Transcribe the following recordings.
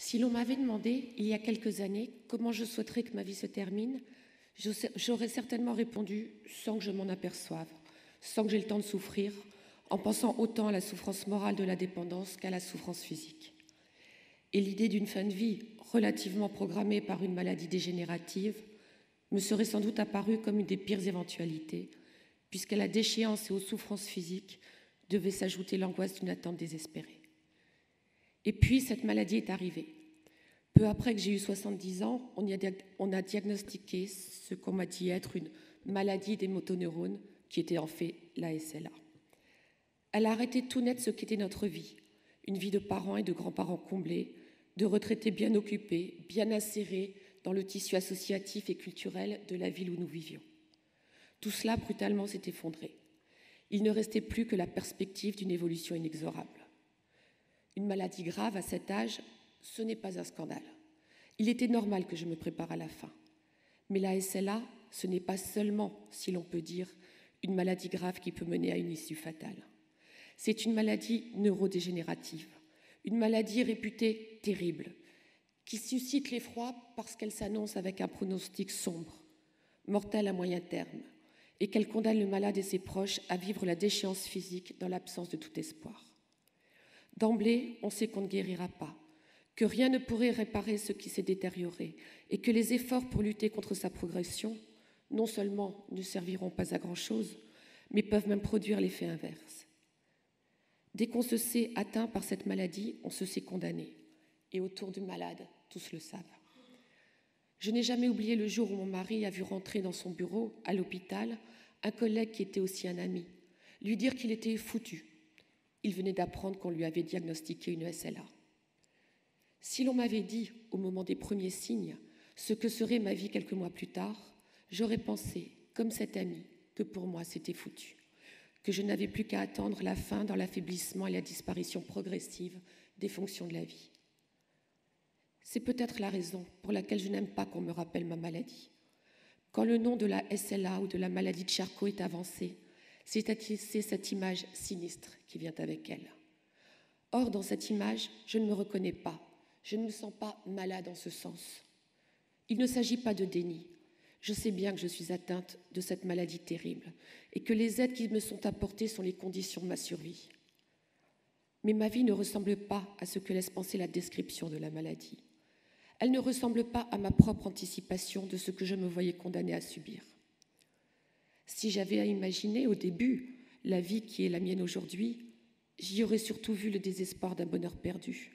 Si l'on m'avait demandé, il y a quelques années, comment je souhaiterais que ma vie se termine, j'aurais certainement répondu sans que je m'en aperçoive, sans que j'aie le temps de souffrir, en pensant autant à la souffrance morale de la dépendance qu'à la souffrance physique. Et l'idée d'une fin de vie relativement programmée par une maladie dégénérative me serait sans doute apparue comme une des pires éventualités, puisqu'à la déchéance et aux souffrances physiques devait s'ajouter l'angoisse d'une attente désespérée. Et puis cette maladie est arrivée. Peu après que j'ai eu 70 ans, on, a, diagnostiqué ce qu'on m'a dit être une maladie des motoneurones, qui était en fait la SLA. Elle a arrêté tout net ce qu'était notre vie, une vie de parents et de grands-parents comblés, de retraités bien occupés, bien insérés dans le tissu associatif et culturel de la ville où nous vivions. Tout cela brutalement s'est effondré. Il ne restait plus que la perspective d'une évolution inexorable. Une maladie grave à cet âge, ce n'est pas un scandale. Il était normal que je me prépare à la fin. Mais la SLA, ce n'est pas seulement, si l'on peut dire, une maladie grave qui peut mener à une issue fatale. C'est une maladie neurodégénérative, une maladie réputée terrible, qui suscite l'effroi parce qu'elle s'annonce avec un pronostic sombre, mortel à moyen terme, et qu'elle condamne le malade et ses proches à vivre la déchéance physique dans l'absence de tout espoir. D'emblée, on sait qu'on ne guérira pas, que rien ne pourrait réparer ce qui s'est détérioré, et que les efforts pour lutter contre sa progression non seulement ne serviront pas à grand-chose, mais peuvent même produire l'effet inverse. Dès qu'on se sait atteint par cette maladie, on se sait condamné. Et autour du malade, tous le savent. Je n'ai jamais oublié le jour où mon mari a vu rentrer dans son bureau, à l'hôpital, un collègue qui était aussi un ami, lui dire qu'il était foutu. Il venait d'apprendre qu'on lui avait diagnostiqué une SLA. Si l'on m'avait dit, au moment des premiers signes, ce que serait ma vie quelques mois plus tard, j'aurais pensé, comme cet ami, que pour moi c'était foutu, que je n'avais plus qu'à attendre la fin dans l'affaiblissement et la disparition progressive des fonctions de la vie. C'est peut-être la raison pour laquelle je n'aime pas qu'on me rappelle ma maladie. Quand le nom de la SLA ou de la maladie de Charcot est avancé, c'est cette image sinistre qui vient avec elle. Or, dans cette image, je ne me reconnais pas, je ne me sens pas malade en ce sens. Il ne s'agit pas de déni, je sais bien que je suis atteinte de cette maladie terrible et que les aides qui me sont apportées sont les conditions de ma survie. Mais ma vie ne ressemble pas à ce que laisse penser la description de la maladie. Elle ne ressemble pas à ma propre anticipation de ce que je me voyais condamnée à subir. Si j'avais à imaginer au début la vie qui est la mienne aujourd'hui, j'y aurais surtout vu le désespoir d'un bonheur perdu,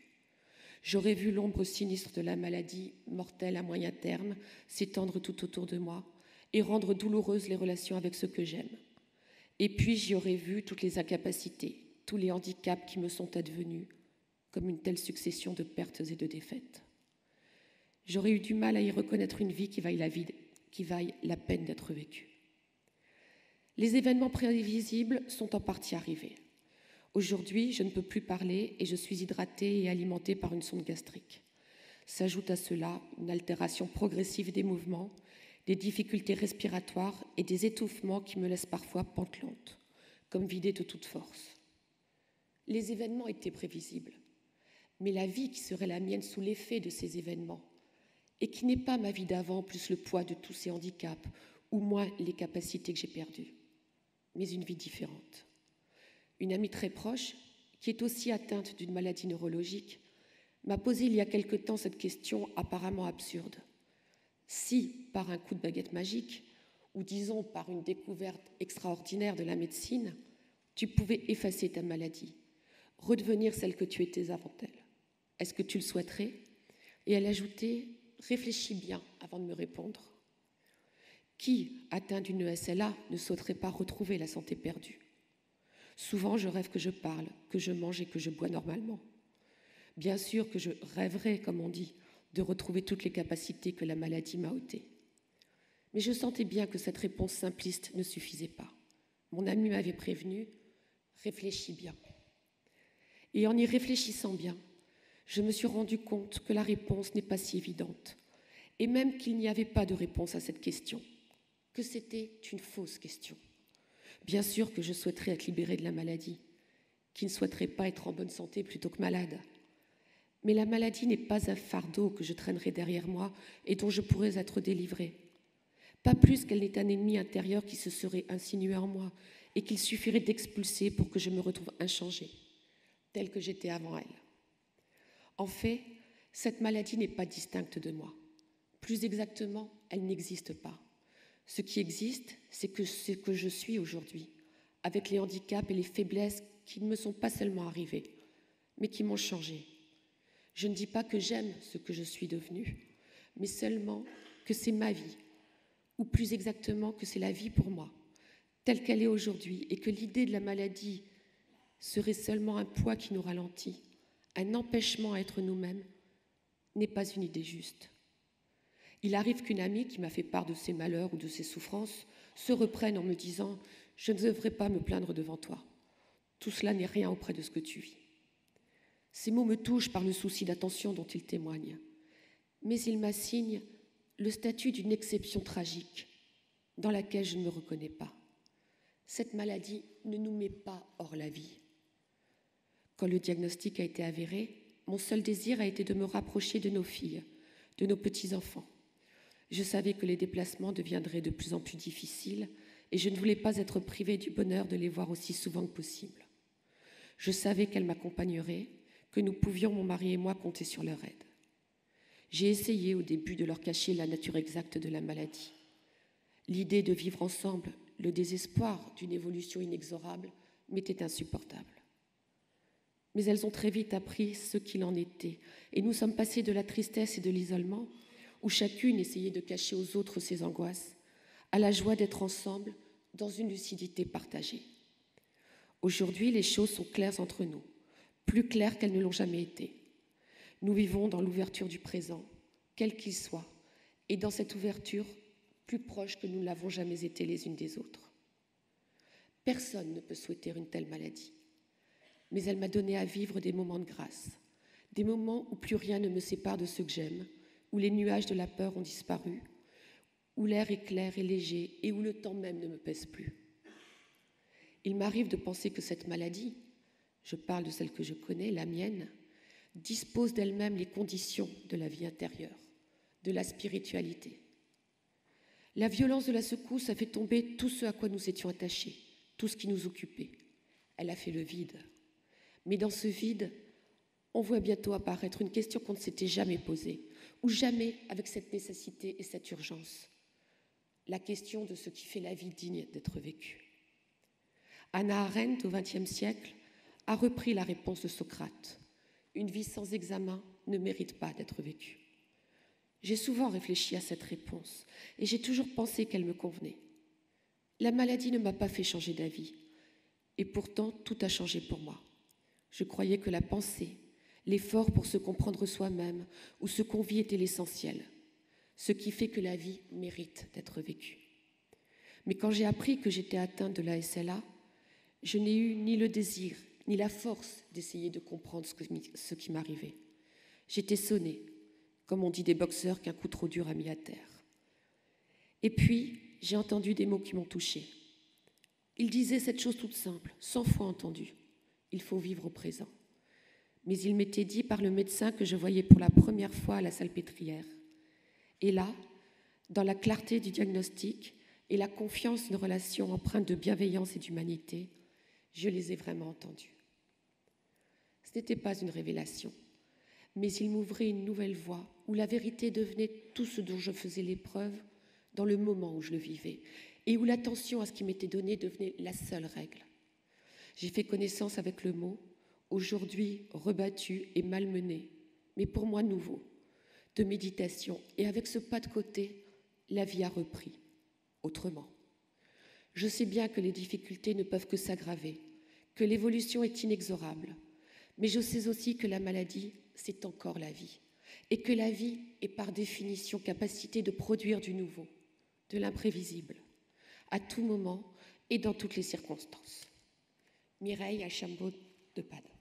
J'aurais vu l'ombre sinistre de la maladie mortelle à moyen terme s'étendre tout autour de moi et rendre douloureuses les relations avec ceux que j'aime. Et puis j'y aurais vu toutes les incapacités, tous les handicaps qui me sont advenus, comme une telle succession de pertes et de défaites. J'aurais eu du mal à y reconnaître une vie qui vaille la, vie, qui vaille la peine d'être vécue. Les événements prévisibles sont en partie arrivés. Aujourd'hui, je ne peux plus parler et je suis hydratée et alimentée par une sonde gastrique. S'ajoute à cela une altération progressive des mouvements, des difficultés respiratoires et des étouffements qui me laissent parfois pantelante, comme vidée de toute force. Les événements étaient prévisibles, mais la vie qui serait la mienne sous l'effet de ces événements, et qui n'est pas ma vie d'avant plus le poids de tous ces handicaps, ou moins les capacités que j'ai perdues, mais une vie différente une amie très proche, qui est aussi atteinte d'une maladie neurologique, m'a posé il y a quelque temps cette question apparemment absurde. Si, par un coup de baguette magique, ou disons par une découverte extraordinaire de la médecine, tu pouvais effacer ta maladie, redevenir celle que tu étais avant elle, est-ce que tu le souhaiterais? Et elle ajoutait Réfléchis bien avant de me répondre. Qui, atteint d'une SLA, ne souhaiterait pas retrouver la santé perdue? Souvent, je rêve que je parle, que je mange et que je bois normalement. Bien sûr que je rêverais, comme on dit, de retrouver toutes les capacités que la maladie m'a ôtées. Mais je sentais bien que cette réponse simpliste ne suffisait pas. Mon ami m'avait prévenu, réfléchis bien. Et en y réfléchissant bien, je me suis rendu compte que la réponse n'est pas si évidente, et même qu'il n'y avait pas de réponse à cette question, que c'était une fausse question. Bien sûr que je souhaiterais être libérée de la maladie. Qui ne souhaiterait pas être en bonne santé plutôt que malade Mais la maladie n'est pas un fardeau que je traînerai derrière moi et dont je pourrais être délivrée. Pas plus qu'elle n'est un ennemi intérieur qui se serait insinué en moi et qu'il suffirait d'expulser pour que je me retrouve inchangée, telle que j'étais avant elle. En fait, cette maladie n'est pas distincte de moi. Plus exactement, elle n'existe pas. Ce qui existe, c'est que ce que je suis aujourd'hui, avec les handicaps et les faiblesses qui ne me sont pas seulement arrivés, mais qui m'ont changé. Je ne dis pas que j'aime ce que je suis devenu, mais seulement que c'est ma vie, ou plus exactement que c'est la vie pour moi, telle qu'elle est aujourd'hui, et que l'idée de la maladie serait seulement un poids qui nous ralentit, un empêchement à être nous-mêmes, n'est pas une idée juste. Il arrive qu'une amie qui m'a fait part de ses malheurs ou de ses souffrances se reprenne en me disant ⁇ Je ne devrais pas me plaindre devant toi. Tout cela n'est rien auprès de ce que tu vis. ⁇ Ces mots me touchent par le souci d'attention dont ils témoignent, mais ils m'assignent le statut d'une exception tragique dans laquelle je ne me reconnais pas. Cette maladie ne nous met pas hors la vie. Quand le diagnostic a été avéré, mon seul désir a été de me rapprocher de nos filles, de nos petits-enfants. Je savais que les déplacements deviendraient de plus en plus difficiles et je ne voulais pas être privée du bonheur de les voir aussi souvent que possible. Je savais qu'elles m'accompagneraient, que nous pouvions, mon mari et moi, compter sur leur aide. J'ai essayé au début de leur cacher la nature exacte de la maladie. L'idée de vivre ensemble, le désespoir d'une évolution inexorable m'était insupportable. Mais elles ont très vite appris ce qu'il en était, et nous sommes passés de la tristesse et de l'isolement, où chacune essayait de cacher aux autres ses angoisses, à la joie d'être ensemble dans une lucidité partagée. Aujourd'hui, les choses sont claires entre nous, plus claires qu'elles ne l'ont jamais été. Nous vivons dans l'ouverture du présent, quel qu'il soit, et dans cette ouverture, plus proche que nous ne l'avons jamais été les unes des autres. Personne ne peut souhaiter une telle maladie, mais elle m'a donné à vivre des moments de grâce, des moments où plus rien ne me sépare de ceux que j'aime, où les nuages de la peur ont disparu, où l'air est clair et léger et où le temps même ne me pèse plus. Il m'arrive de penser que cette maladie, je parle de celle que je connais, la mienne, dispose d'elle-même les conditions de la vie intérieure, de la spiritualité. La violence de la secousse a fait tomber tout ce à quoi nous étions attachés, tout ce qui nous occupait. Elle a fait le vide. Mais dans ce vide, on voit bientôt apparaître une question qu'on ne s'était jamais posée, ou jamais avec cette nécessité et cette urgence. La question de ce qui fait la vie digne d'être vécue. Anna Arendt, au XXe siècle, a repris la réponse de Socrate. Une vie sans examen ne mérite pas d'être vécue. J'ai souvent réfléchi à cette réponse et j'ai toujours pensé qu'elle me convenait. La maladie ne m'a pas fait changer d'avis et pourtant tout a changé pour moi. Je croyais que la pensée, l'effort pour se comprendre soi-même ou ce qu'on vit était l'essentiel, ce qui fait que la vie mérite d'être vécue. Mais quand j'ai appris que j'étais atteinte de la SLA, je n'ai eu ni le désir ni la force d'essayer de comprendre ce, qui m'arrivait. J'étais sonnée, comme on dit des boxeurs qu'un coup trop dur a mis à terre. Et puis, j'ai entendu des mots qui m'ont touchée. Il disait cette chose toute simple, cent fois entendue. Il faut vivre au présent. Mais il m'était dit par le médecin que je voyais pour la première fois à la salpêtrière. Et là, dans la clarté du diagnostic et la confiance d'une relation empreinte de bienveillance et d'humanité, je les ai vraiment entendus. Ce n'était pas une révélation, mais il m'ouvrait une nouvelle voie où la vérité devenait tout ce dont je faisais l'épreuve dans le moment où je le vivais et où l'attention à ce qui m'était donné devenait la seule règle. J'ai fait connaissance avec le mot, aujourd'hui rebattu et malmené, mais pour moi nouveau, de méditation, et avec ce pas de côté, la vie a repris, autrement. Je sais bien que les difficultés ne peuvent que s'aggraver, que l'évolution est inexorable, mais je sais aussi que la maladie, c'est encore la vie, et que la vie est par définition capacité de produire du nouveau, de l'imprévisible, à tout moment et dans toutes les circonstances. Mireille Achambaud de Pade.